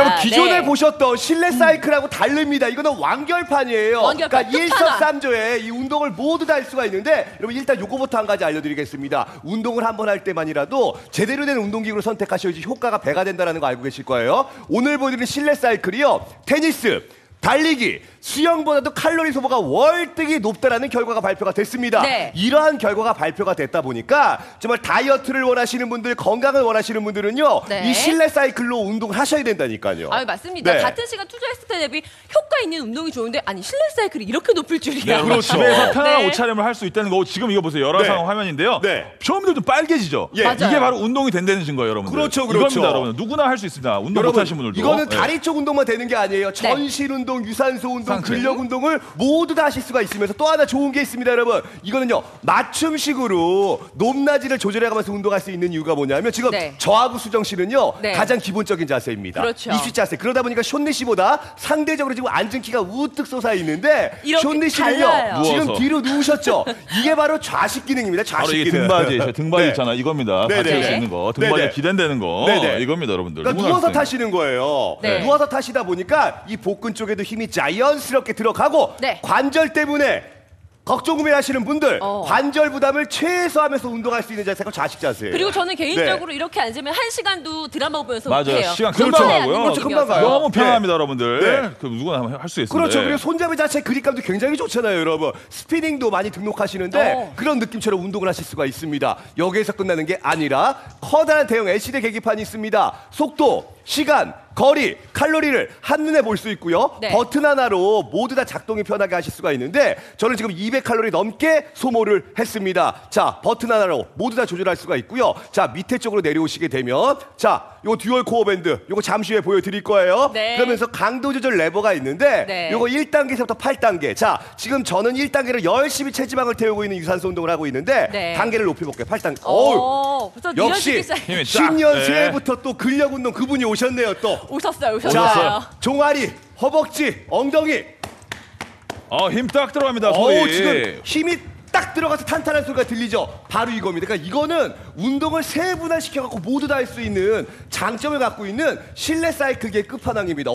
여러분 기존에 네. 보셨던 실내 사이클하고 다릅니다. 이거는 완결판이에요. 완결판, 그러니까 끝판왕. 일석삼조에 이 운동을 모두 다 할 수가 있는데 여러분 일단 요거부터 한 가지 알려드리겠습니다. 운동을 한 번 할 때만이라도 제대로 된 운동기구를 선택하셔야지 효과가 배가 된다는 거 알고 계실 거예요. 오늘 보여드리는 실내 사이클이요. 테니스, 달리기, 수영보다도 칼로리 소모가 월등히 높다라는 결과가 발표가 됐습니다. 네. 이러한 결과가 발표가 됐다 보니까 정말 다이어트를 원하시는 분들, 건강을 원하시는 분들은요, 네. 이 실내 사이클로 운동하셔야 된다니까요. 아유 맞습니다. 네. 같은 시간 투자했을 때 대비 효과 있는 운동이 좋은데 아니 실내 사이클이 이렇게 높을 줄이야. 네, 그리고 그렇죠. 집에서 편안한 네. 옷차림을 할 수 있다는 거 지금 이거 보세요. 열화 네. 상황 화면인데요. 네. 처음부터 좀 빨개지죠. 예. 맞아요. 이게 바로 운동이 된다는 증거예요, 여러분들. 그렇죠, 그렇죠. 이겁니다, 여러분. 누구나 할 수 있습니다. 운동 여러분, 못하신 분들도. 이거는 네. 다리 쪽 운동만 되는 게 아니에요. 전신 운동, 유산소 운동, 상체. 근력 운동을 모두 다 하실 수가 있으면서 또 하나 좋은 게 있습니다, 여러분. 이거는요 맞춤식으로 높낮이를 조절해가면서 운동할 수 있는 이유가 뭐냐면 지금 네. 저하고 수정 씨는요 네. 가장 기본적인 자세입니다. 그렇죠. 이슈 자세. 그러다 보니까 쇼니 씨보다 상대적으로 지금 앉은 키가 우뚝 솟아 있는데 쇼니 씨는요 달라요. 지금. 뒤로 누우셨죠. 이게 바로 좌식 기능입니다. 바로 좌식 이게 기능. 등받이, 등받이 네. 있잖아. 이겁니다. 네, 같이 네, 할수 네. 있는 거. 네, 등받이 네. 기댄다는 거. 네, 네. 이겁니다, 여러분들. 그러니까 누워서 타시는 거예요. 네. 누워서 타시다 보니까 이 복근 쪽에 도 힘이 자연스럽게 들어가고 네. 관절 때문에 걱정 고민하시는 분들 어. 관절 부담을 최소화하면서 운동할 수 있는 자세가 좌식 자세예요. 그리고 저는 개인적으로 이렇게 앉으면 한 시간도 드라마 보면서 맞아요. 해요. 시간 불편해 금방 않는 가고요. 그렇죠, 금방 가요. 너무 네. 편합니다, 여러분들. 네. 그 누구나 할 수 있습니다. 그렇죠. 예. 그리고 손잡이 자체 그립감도 굉장히 좋잖아요, 여러분. 스피닝도 많이 등록하시는데 어. 그런 느낌처럼 운동을 하실 수가 있습니다. 여기에서 끝나는 게 아니라 커다란 대형 LCD 계기판이 있습니다. 속도, 시간, 거리, 칼로리를 한눈에 볼 수 있고요. 네. 버튼 하나로 모두 다 작동이 편하게 하실 수가 있는데 저는 지금 200칼로리 넘게 소모를 했습니다. 자, 버튼 하나로 모두 다 조절할 수가 있고요. 자, 밑에 쪽으로 내려오시게 되면 자, 요거 dual core 밴드 요거 잠시 후에 보여 드릴 거예요. 네. 그러면서 강도 조절 레버가 있는데 네. 요거 1단계에서부터 8단계. 자, 지금 저는 1단계로 열심히 체지방을 태우고 있는 유산소 운동을 하고 있는데 네. 단계를 높여 볼게요. 8단계. 어우, 어, 역시. 신년 네. 새해부터 또 근력 운동 그분이 오셨네요. 또. 오셨어요, 오셨어요. 자, 종아리, 허벅지, 엉덩이. 어, 힘딱 들어갑니다, 어우, 소리. 지금 힘이 딱 들어가서 탄탄한 소리가 들리죠? 바로 이겁니다. 그러니까 이거는 운동을 세분화 시켜갖고 모두 다 할 수 있는 장점을 갖고 있는 실내 사이클계의 끝판왕입니다. 어,